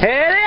Hit